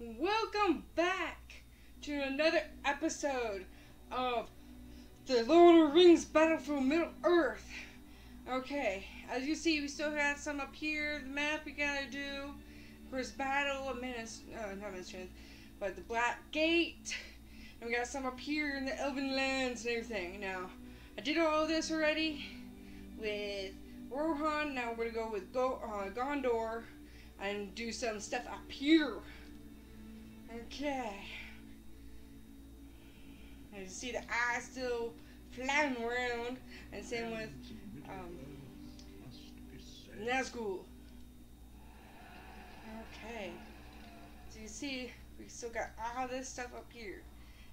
Welcome back to another episode of the Lord of the Rings Battle for Middle Earth. Okay, as you see, we still have some up here. The map we gotta do. Course, Battle of Minas, uh, not Minas but the Black Gate. And we got some up here in the Elven Lands and everything. Now, I did all this already with Rohan. Now we're gonna go with Go- uh, Gondor and do some stuff up here. Okay. And you see the eyes still flying around, and same with um, Nazgul. Okay. So you see, we still got all this stuff up here.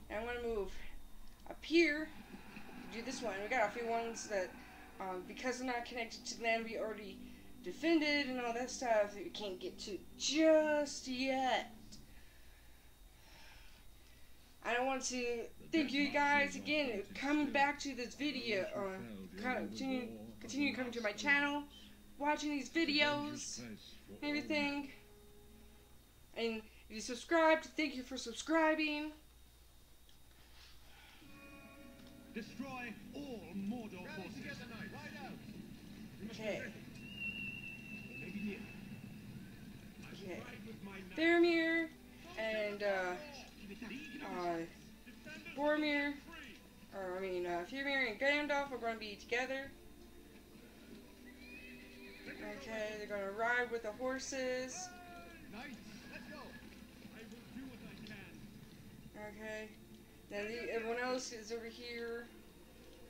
And I'm gonna move up here. Do this one. We got a few ones that, um, because they're not connected to land we already defended and all that stuff, that we can't get to just yet. I don't want to thank you guys again coming back to this video or continue continue coming to my channel, watching these videos, everything. And if you subscribed, thank you for subscribing. Destroy all Mordor forces. Okay. Maybe near. Okay. Ride with my knight. Faramir and uh, uh, Boromir, or I mean, uh, Faramir and Gandalf are going to be together. Okay, they're going to ride with the horses. Okay. Then the, everyone else is over here.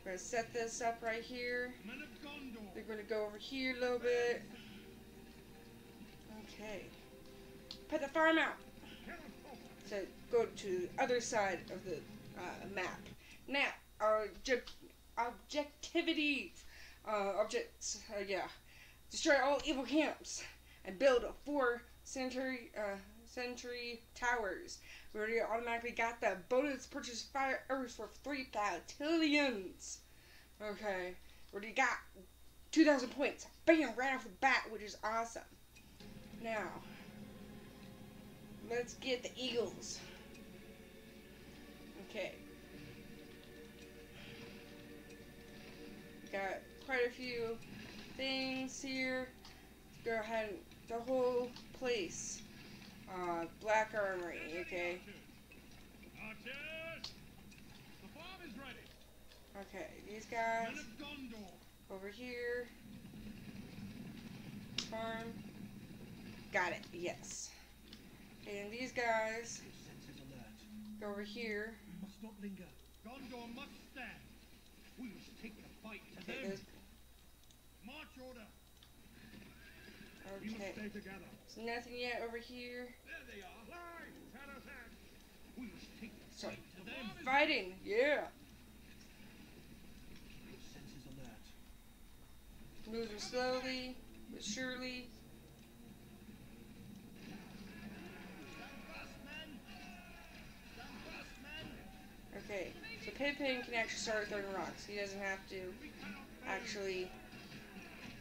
We're going to set this up right here. They're going to go over here a little bit. Okay. Put the farm out. To go to the other side of the uh, map. Now, our object- objectivities, uh, objects, uh, yeah, destroy all evil camps and build four sentry, uh, sentry towers. We already automatically got the bonus purchase fire arrows for three battalions. Okay, already got 2,000 points. Bam, right off the bat, which is awesome. Now, Let's get the Eagles. Okay. Got quite a few things here. Go ahead the whole place. Uh, Black Armory, okay. Okay, these guys over here. Farm. Got it, yes. And these guys go over here. Must not linger. Gondor must stand. We must take the fight to Okay, them. March order. We must stay together. So nothing yet over here. There they are. Tarazan. We must take the Sorry. fight to them. Fighting, yeah. Moving slowly but surely. Okay, so Pippin can actually start throwing rocks. He doesn't have to actually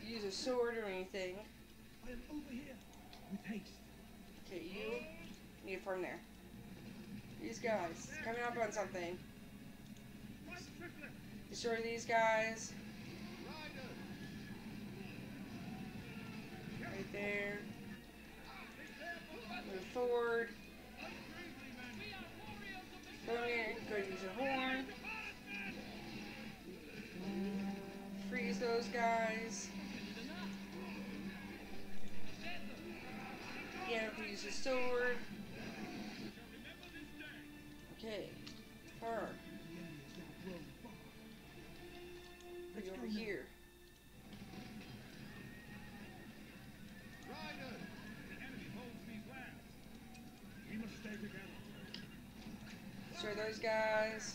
use a sword or anything. I am over here. With haste. Okay, you need to farm there. These guys coming up on something. Destroy these guys right there. Move forward. Go use your horn. Freeze those guys. Yeah, use a sword. Okay. Far. Those guys.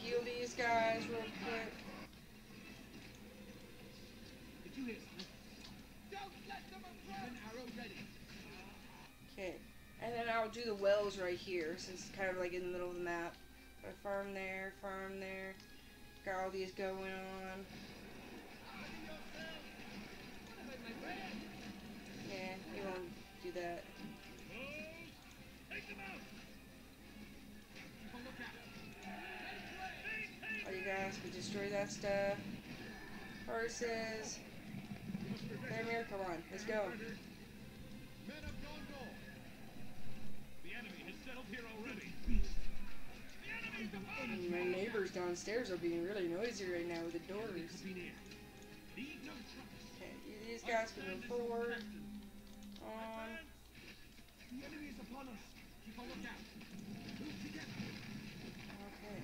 Heal these guys real quick. Okay. And then I'll do the wells right here, since it's kind of like in the middle of the map. So farm there, farm there. Got all these going on. Do that. All you guys can destroy that stuff. Horses. There, come on, let's go. Here my neighbors downstairs are being really noisy right now with the doors. Okay, these guys can move forward. On. The enemy is upon us. Keep a lookout. Move together. Okay.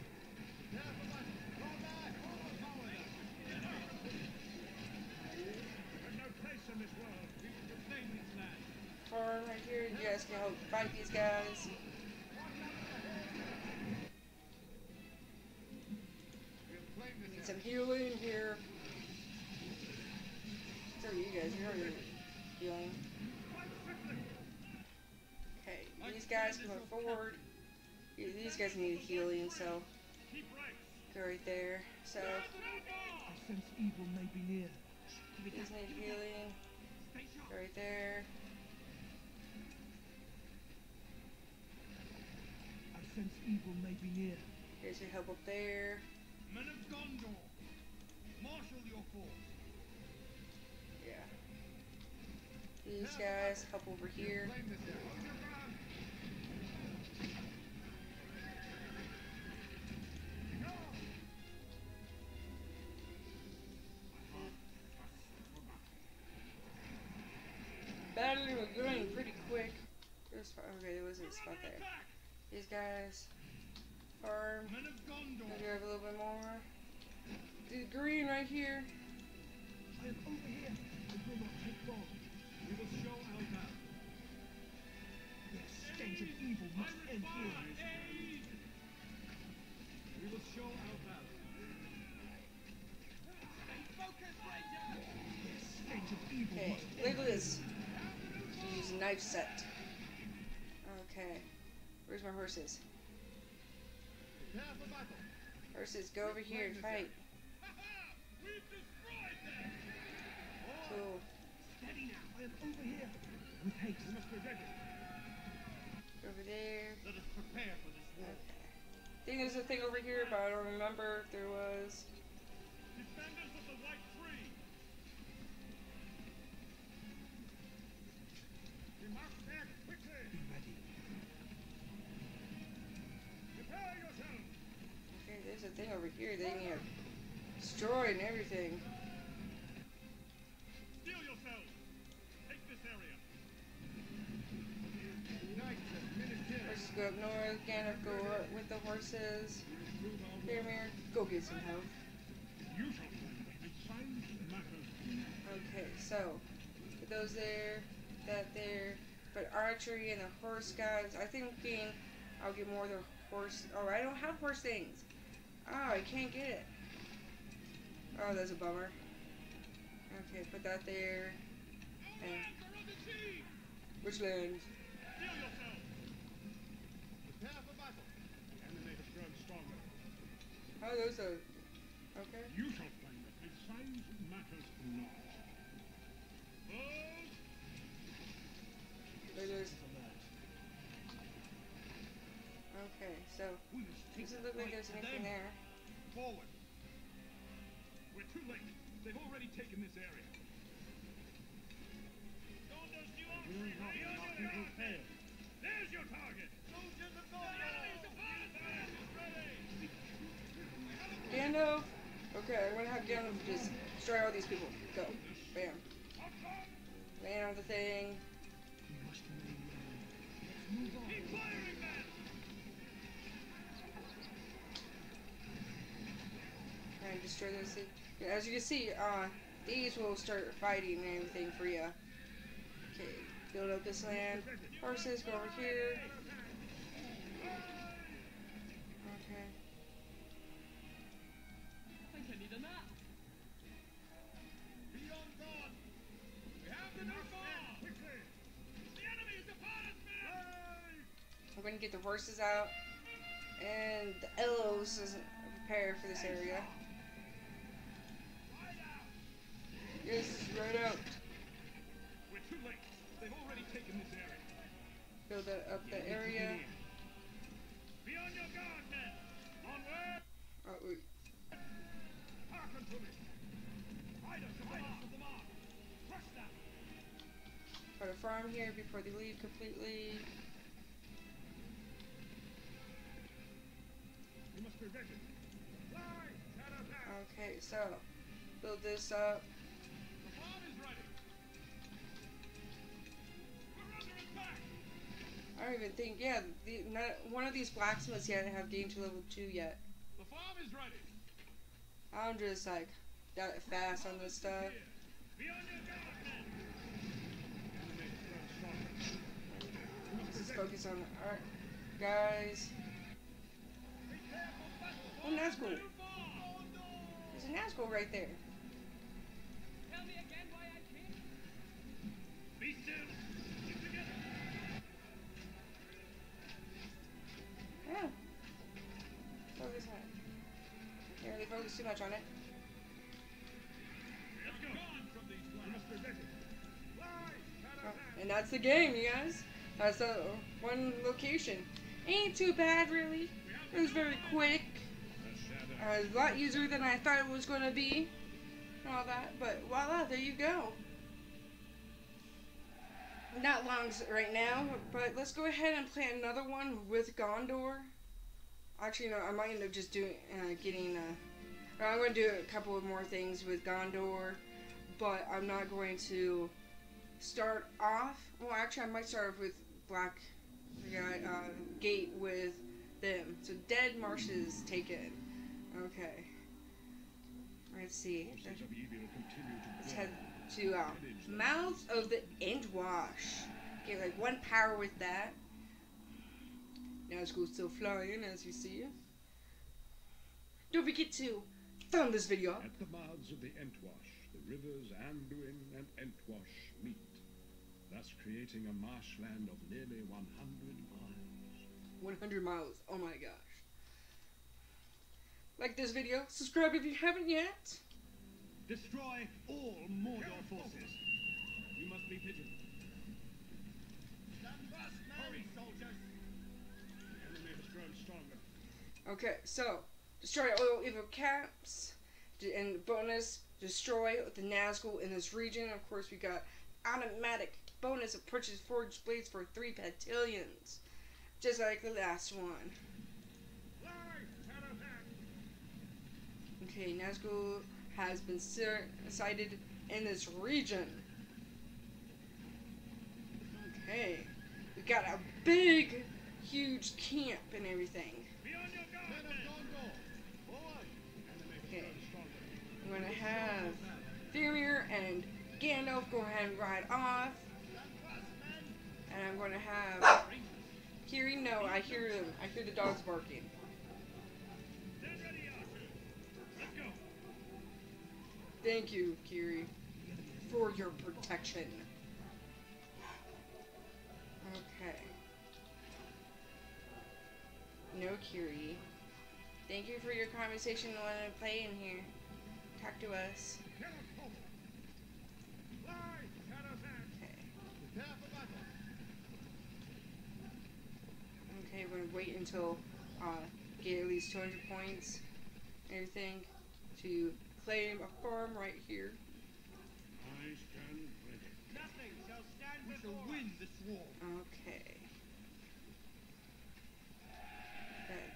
There's no place in this world. Right here. You guys can help fight these guys. These guys need healing, so go right there. So I sense evil may be near. these need healing. Right there. I sense evil may be near. Here's your help up there. Men of Gondor! Marshal your force. Yeah. These guys help over here. These guys farm. Gondor! Maybe have a little bit more. The green right here. I am over here. It will take long. We will show our valor. Stench of evil must end here. We will show our valor. Okay, look at this. Use knife set. Okay. Where's my horses? Prepare for battle. Horses, go over here and fight. Ha-ha! We've destroyed them! Cool. Steady now. I am over here. We must be ready. Over there. Let us prepare for this war. Okay. I think there's a thing over here, but I don't remember if there was. Defenders of the White Tree! We must Okay, there's a thing over here. They need to destroy and everything. Steel yourselves! Take this area! Knights and Minas Horses go up north. Gandalf go up with the horses. Faramir, go get some help. You shall find it signs matters. Okay, so those there, that there. But archery and the horse guys, I think being I'll get more of the horse. Oh, I don't have horse things. Oh, I can't get it. Oh, that's a bummer. Okay, put that there. And Lands are on the sea! which land? Steel yourselves! Prepare for battle! The enemy has grown stronger. Oh, those are. Okay. You shall find that it signs matters not. There- There's. Alert. Okay, so We must take doesn't look like there's anything there. Forward! We're too late. They've already taken this area. There's your target! Soldiers of Gondor! The enemy's upon us! Ready! Gandalf. Okay, I'm gonna have Gandalf just destroy all these people. Go. Bam. Land on the thing. We must remain low. Let's move on. Keep firing, men! Try and destroy those as you can see, uh, these will start fighting and everything for you. Okay, build up this land. Horses, go over here. Okay. I think I need a nap. Be on guard! We have Yes, right out. We're too late. They've already taken this area. Go that up the area. Be on your guard, men. Onward. Oh, wait. Hearken to me. The mark. Crush them. Farm here before they leave completely. You must be ready. Okay, so build this up. I don't even think, yeah, the, not, one of these blacksmiths yet have gained to level 2 yet. The farm is ready. I'm just like that fast on this stuff. Be on your guard, men. Enemy is growing stronger. Let's just focus on guys. Prepare for battle. Oh, Nazgul. There's a Nazgul right there. Focus too much on it. Oh, and that's the game, you guys. That's the one location. Ain't too bad, really. It was very quick. Uh, a lot easier than I thought it was going to be. And all that. But voila, there you go. Not long right now, but let's go ahead and play another one with Gondor. Actually, no, I might end up just doing, uh, getting, uh, I'm going to do a couple of more things with Gondor, but I'm not going to start off. Well, actually, I might start off with Black uh, Gate with them. So Dead Marshes taken. Okay. Let's see. Let's head to uh, Mouth of the Entwash. Get like one power with that. Now Nazgul's still flying, as you see. Don't forget to thumb this video. At the mouths of the Entwash, the rivers Anduin and Entwash meet, thus creating a marshland of nearly 100 miles. 100 miles. Oh my gosh. Like this video, subscribe if you haven't yet. Destroy all Mordor forces. You must be vigilant. Stand fast, soldiers. The enemy has grown stronger. Okay, so destroy all evil camps, and bonus destroy the Nazgul in this region. Of course, we got automatic bonus of purchase forged blades for three battalions, just like the last one. Okay, Nazgul has been sighted in this region. Okay, we got a big, huge camp and everything. Gonna have Faramir and Gandalf go ahead and ride off. And I'm gonna have Kiri. No, I hear them. I hear the dogs barking. Thank you, Kiri, for your protection. Okay. No, Kiri. Thank you for your conversation when I play in here. Talk to us. Okay. Okay, we're gonna wait until uh, get at least 200 points, everything, to claim a farm right here. I stand ready. Nothing shall stand We shall win this war. Okay.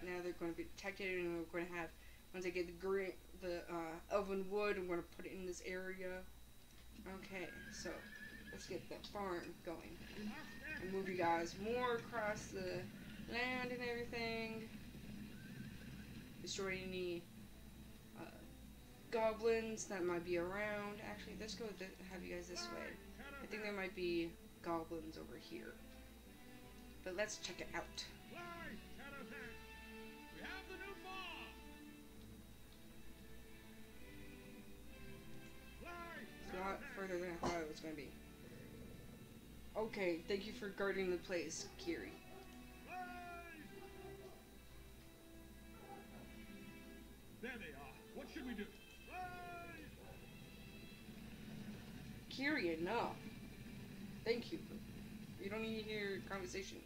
Now they're going to be detected, and we're going to have once I get the green, the uh, elven wood, I'm going to put it in this area. Okay, so let's get the farm going. And move you guys more across the land and everything. Destroy any uh, goblins that might be around. Actually, let's go have you guys this way. I think there might be goblins over here. But let's check it out. Lot further than I thought it was going to be. Okay, thank you for guarding the place, Kiri. There they are. What should we do? Kiri, enough. Thank you. You don't need to hear your conversation.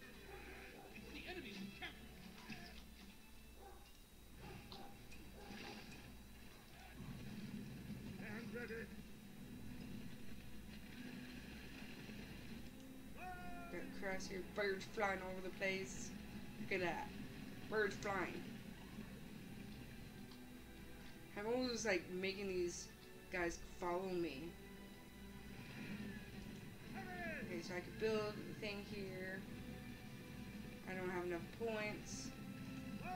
Grass here. Birds flying all over the place. Look at that. Birds flying. I'm always like making these guys follow me. Okay, so I could build a thing here. I don't have enough points. You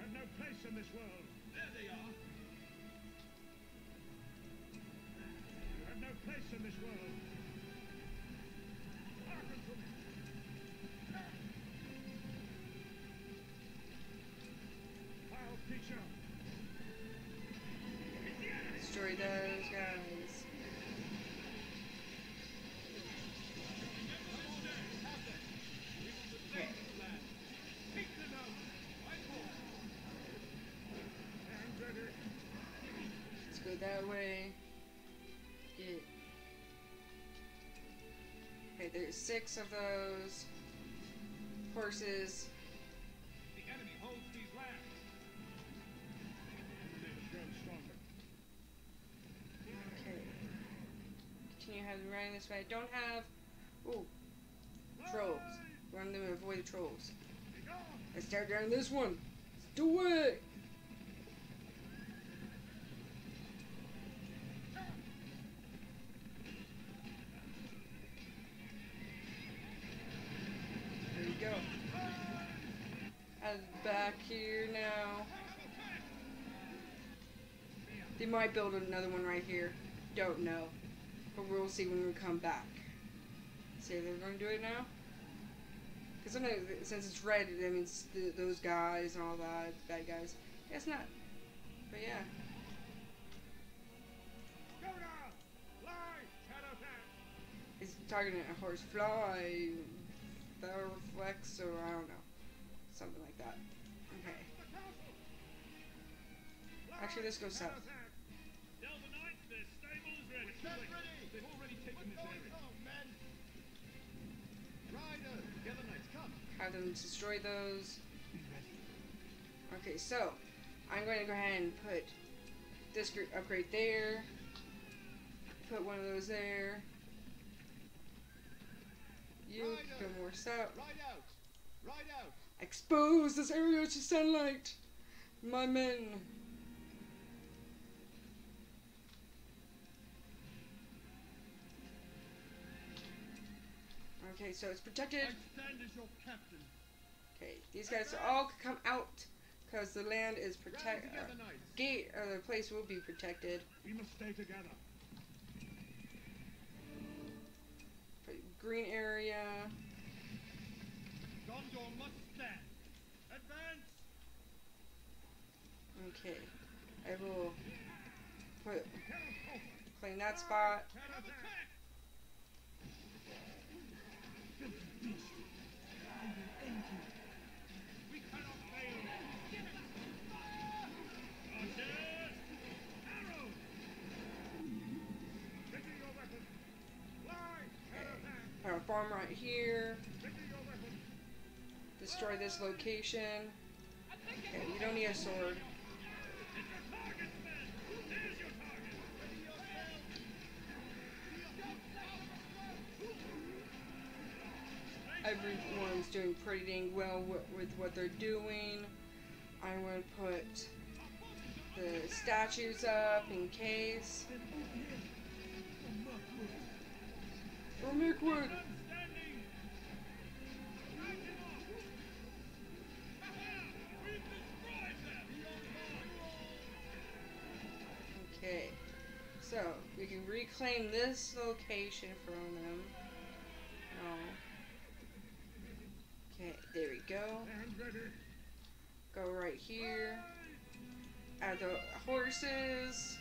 have no place in this world. There they are. Have no place in this world. Me. Foul creature. Destroy those guys. Let's go that way. There's six of those horses. The enemy holds these lands. They have grown stronger. Okay. Have them running this way? I don't have. Ooh, trolls. Run them and avoid the trolls. Let's start down this one. Let's do it. Might build another one right here. Don't know. But we'll see when we come back. See if they're going to do it now? Because since it's red, that means th- those guys and all that, bad guys. Guess not. But yeah. Go now. Fly, Shadowcat. He's targeting a horse fly, flex, or I don't know. Something like that. Okay. The Actually, let's go south. Have them destroy those. Okay, so I'm going to go ahead and put this gr- upgrade there. Put one of those there. You can go more south. Ride out. Ride out. Expose this area to sunlight, my men. Okay, so it's protected. I stand as your captain. Okay, these guys all come out because the land is protected. Uh, knights. Gate or the place will be protected. We must stay together. Green area. Gondor must stand. Advance. Okay, I will put claim that spot. Farm right here. Destroy this location. Okay, you don't need a sword. Everyone's doing pretty dang well with, what they're doing. I'm going to put the statues up in case. Or! Standing! So we can reclaim this location from them. Oh. Okay, there we go. Go right here. Add the horses.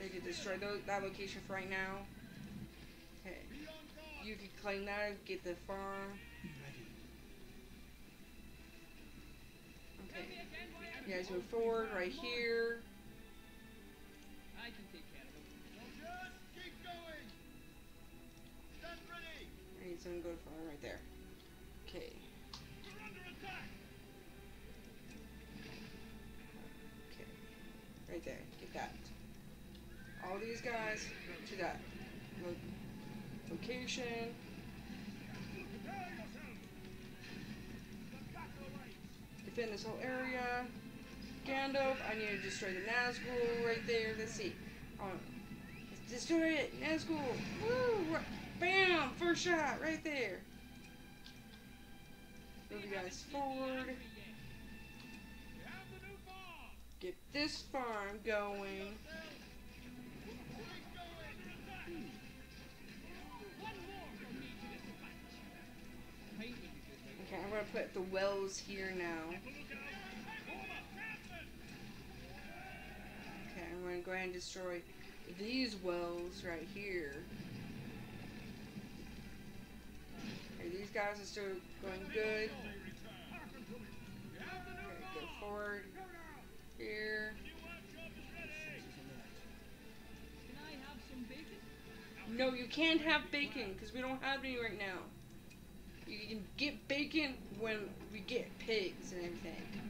They can destroy that location for right now. Okay. You can claim that get the farm. Okay. You guys move forward right here. There. Okay. Okay. Right there. Get that. All these guys to that lo- location. Defend this whole area. Gandalf, I need to destroy the Nazgul right there. Let's see. Um, let's destroy it, Nazgul. Woo! Bam! First shot right there. You guys forward. Get this farm going. Okay, I'm gonna put the wells here now. Okay, I'm gonna go ahead and destroy these wells right here. Okay, these guys are still going good. Okay, go forward here. No, you can't have bacon because we don't have any right now. You can get bacon when we get pigs and everything.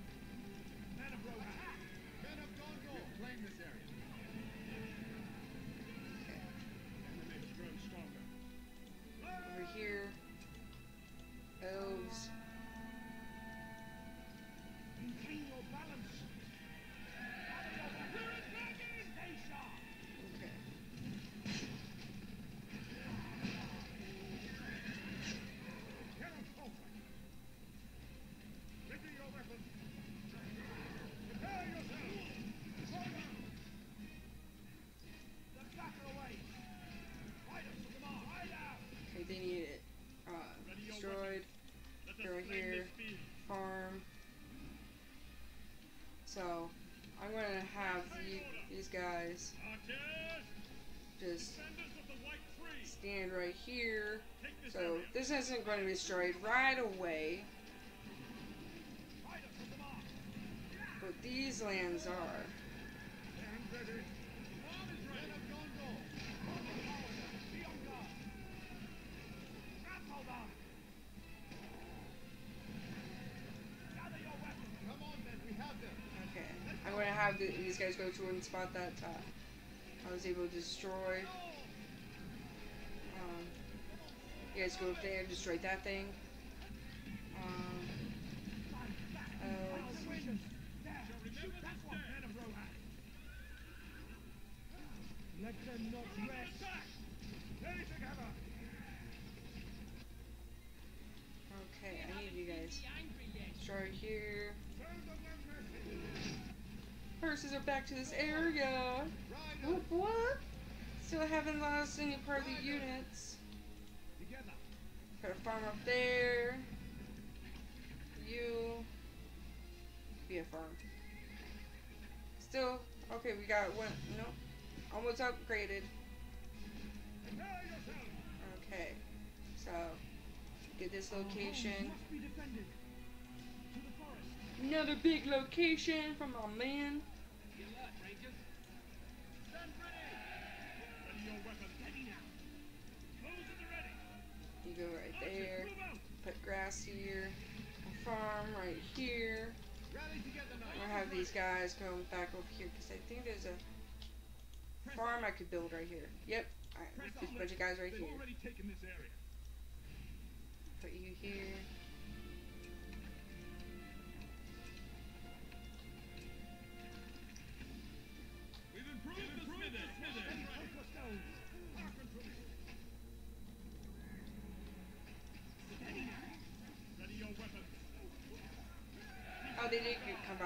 Weapons. come on men, we have them. Okay, I'm gonna have the, these guys go to one spot that uh, I was able to destroy. Um, you guys go up there and destroy that thing. Um. Okay, I need you guys. Destroy here. Horses are back to this area. What? What? Still haven't lost any part of the units. Put a farm up there. You. Be a farm. Still, okay, we got one. No. Almost upgraded. Okay. So, get this location. Another big location from my man. Be alert, Rangers. Stand ready. Ready your weapon. Ready now. Those at the ready. You go right there. Put grass here. A farm right here. I'm have these guys come back over here because I think there's a farm I could build right here. Yep. Alright, there's a bunch of guys right here. Put you here.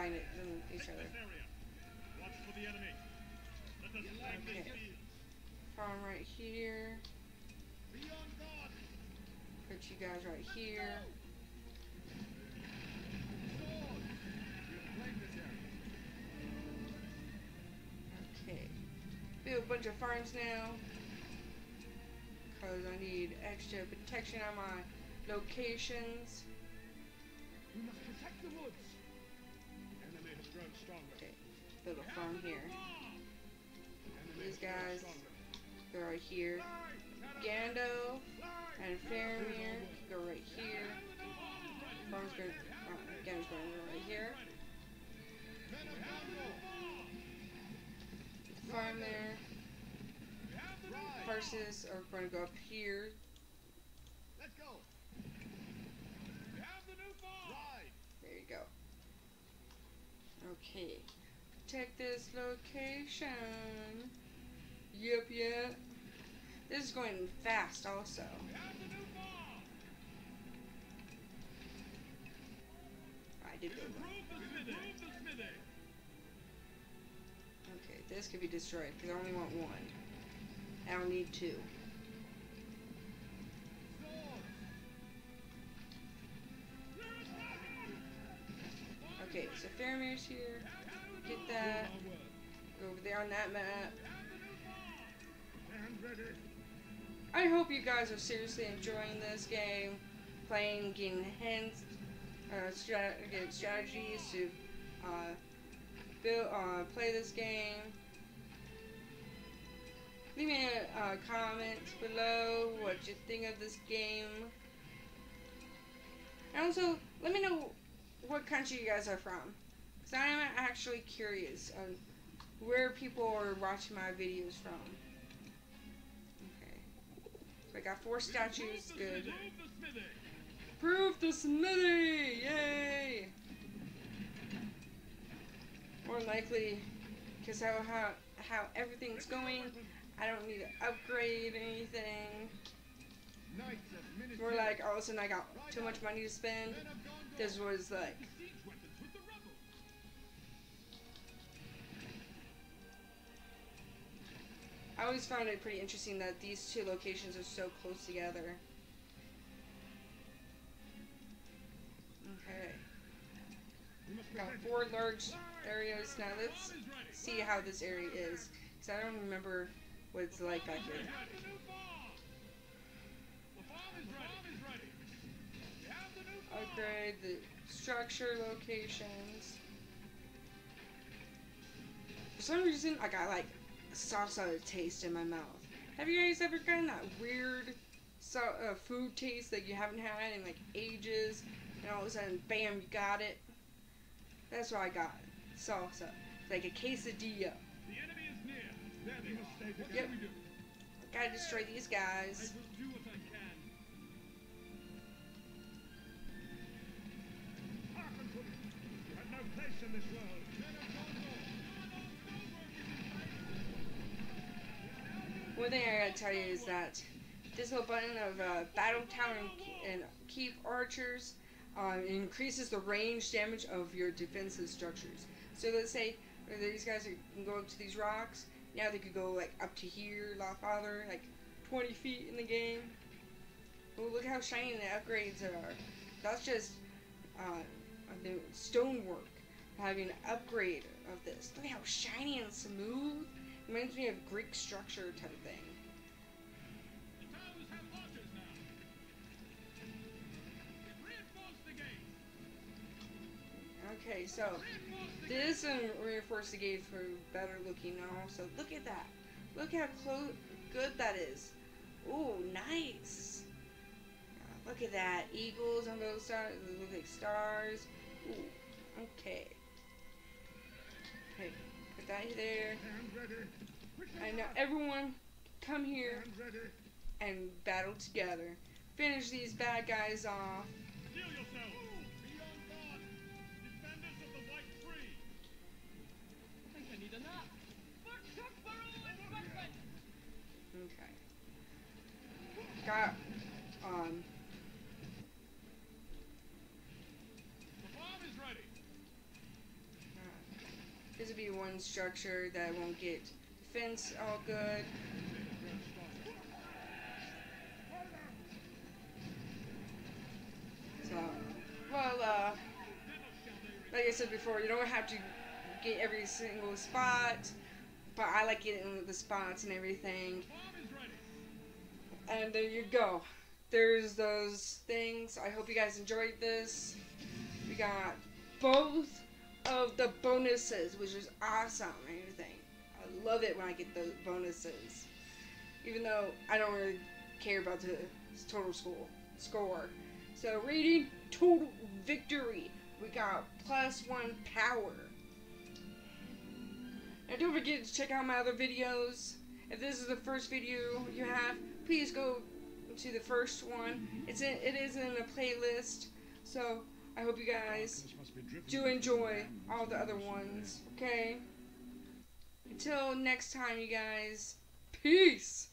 Enemy. Let us flame this Okay. Farm right here. Put you guys right here. Okay. Build a bunch of farms now. Cause I need extra protection on my locations. We must protect the woods. Okay. Build a farm here. These guys go right here. Gandalf and Faramir go right here. Farm's going. Uh, Gandalf's going right here. Farm there. horses are going to go up here. Let's go. There you go. Okay. Protect this location. Yep, yep. This is going fast also. I did go. Okay, this could be destroyed because I only want one. I don't need two. Okay, so Faramir's here. Get that. Go over there on that map. I hope you guys are seriously enjoying this game, playing, getting hints, uh, strat- getting strategies to uh, build, uh, play this game. Leave me a uh, comment below what you think of this game. And also, let me know what country you guys are from. Because I am actually curious on where people are watching my videos from. Okay. So I got four statues, good. Improve the smithy. Proof the smithy! Yay! More likely, because how, how how everything's going, I don't need to upgrade anything. Knights Tirith. like all of a sudden I got too much money to spend. This was like. I always found it pretty interesting that these two locations are so close together. Okay, got four large areas. Now let's see how this area is, because I don't remember what it's like back here. Upgrade the structure locations. For some reason, I got like a salsa taste in my mouth. Have you guys ever gotten that weird so, uh, food taste that you haven't had in like ages, and all of a sudden, bam, you got it? That's what I got. Salsa. It's like a quesadilla. The enemy is near. There We they are. stay What together. we do? Gotta destroy these guys. In this. One thing I gotta tell you is that this little button of uh, Battle Town and, and Keep Archers um, increases the range damage of your defensive structures. So let's say uh, these guys are, can go up to these rocks. Now they could go like up to here, a lot farther, like 20 feet in the game. Oh, look how shiny the upgrades are. That's just uh, the stonework. Having an upgrade of this. Look how shiny and smooth. Reminds me of Greek structure type of thing. Now. Okay, so this and reinforce the gate for better looking also. Look at that. Look how close, good that is. Ooh, nice. Look at that. Eagles on those sides. They look like stars. Ooh, okay. Okay, put that there. Stand ready. And now everyone come here and battle together. Finish these bad guys off. Steel yourselves. Be on guard. Defenders of the White Tree. I think I need a nap. For Cockburrow and Buckman! Okay. Got um The bomb is ready. this would one structure that won't get defense all good. So well uh like I said before, you don't have to get every single spot. But I like getting the spots and everything. And there you go. There's those things. I hope you guys enjoyed this. We got both of the bonuses, which is awesome and everything. I love it when I get those bonuses. Even though I don't really care about the total score. score. So rating total victory. We got plus one power. Now don't forget to check out my other videos If this is the first video you have, please go to the first one. It's in, it is in a playlist, so I hope you guys do enjoy all the other ones. Okay. Until next time, you guys. Peace.